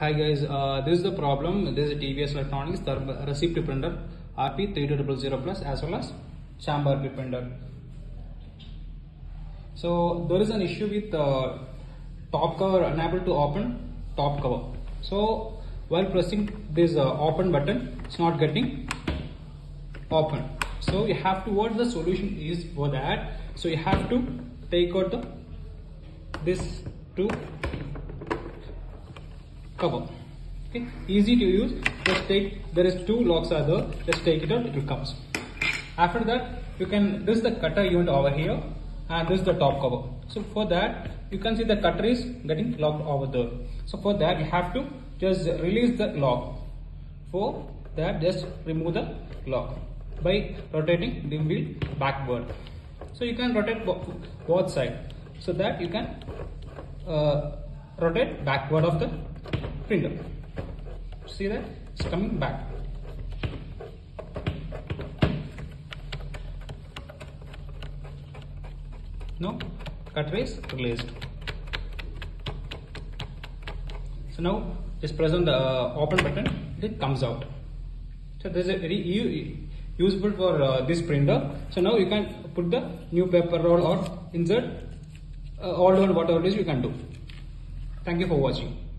Hi guys, uh, this is the problem. This is a TVS Electronics receipt printer RP3200 plus as well as chamber printer. So there is an issue with uh, top cover unable to open top cover. So while pressing this uh, open button, it's not getting open. So you have to what the solution is for that. So you have to take out the this two cover. Okay? Easy to use. Just take there is two locks are there. Just take it out it will comes after that you can this is the cutter unit over here and this is the top cover. So for that you can see the cutter is getting locked over there. So for that you have to just release the lock. For that just remove the lock by rotating the wheel backward. So you can rotate both side so that you can uh, rotate backward of the printer see that? It's coming back. Now cutter is released so now just press on the uh, open button. It comes out. So this is very useful for uh, this printer. So now you can put the new paper roll or insert uh, all on whatever it is you can do. Thank you for watching